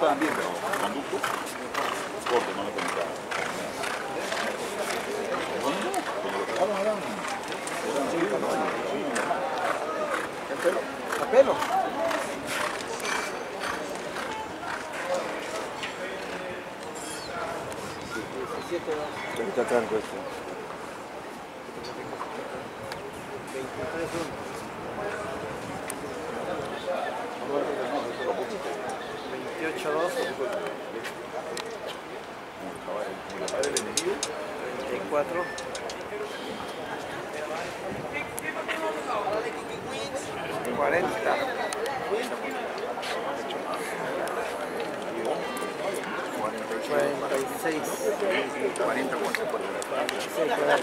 estaban bien, pero conducto, corte, no lo sacaron eran, eran sí, no, sí, normal. ¿El pelo? ¿A pelo? Está tranco esto. 28 2 Como la padre del enemigo, 34 40 46 40 cuantos por 46 por ahí.